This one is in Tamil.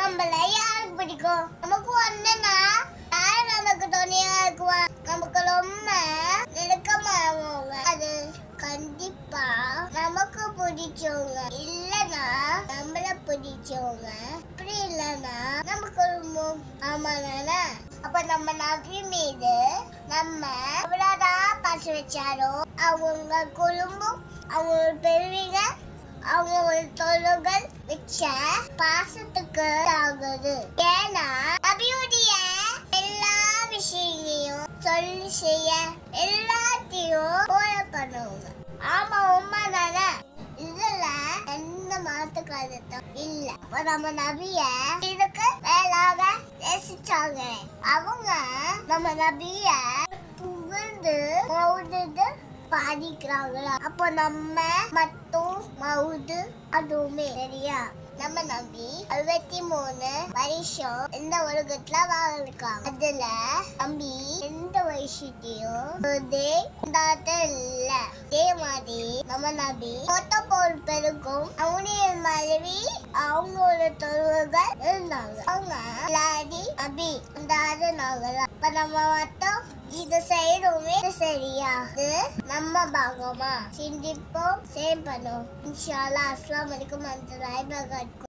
நம்மள யாருக்கு பிடிக்கும்? நமக்கு ஒண்ணுனா யார் நமக்கு துணையா இருக்குவா? நமக்கு ரொம்ப நெருக்கமானவங்க. அது கண்டிப்பா நமக்கு பிடிச்சவங்க. இல்லைன்னா நம்மள பிடிச்சவங்க. அப்படி இல்லைன்னா நமக்கு ரொம்ப ஆமா தானே? அப்ப நம்ம நபி மீது நம்ம எவ்வளவுதான் பாசம் வச்சாரோ அவங்க குடும்பம் அவங்க பெருவிகள் அவங்க ஒரு தொழுகள் வச்ச பாசத்துக்கு ஆகுது ஏன்னா நபியுடைய எல்லா விஷயங்களையும் சொல்லி செய்ய எல்லாத்தையும் போல பண்ணுவாங்க ஆமா உண்மை தானே இதுல எந்த மாத்து கருத்தும் இல்ல. அப்ப நம்ம நபிய இதுக்கு மேலாக நேசிச்சாங்க. அவங்க நம்ம நபிய புகழ்ந்து மௌது பாதிக்கிறாங்களா? அப்போ நம்ம மட்டும் மவுது அதுவுமே சரியா? நம்ம நம்பி அறுபத்தி மூணு வருஷம் இந்த உலகத்துல வாழ்ந்துருக்காங்க. அதுல நம்பி எந்த வருஷத்தையும் கொண்டாட்டம் இல்ல. அதே மாதிரி நம்ம நம்பி மொத்த போர் பெருக்கும் அவனுடைய மனைவி அவங்களோட தொழில்கள் இருந்தாங்க. அவங்க எல்லாரி நபி கொண்டாடுனாங்களா அப்ப நம்ம மட்டும் இது சரியாக நம்ம பாகமா? சிந்திப்போம் சேம் பண்ணுவோம் இன்ஷால்லா அஸ்லாம் வலைக்கும் அந்த ராய் பகத்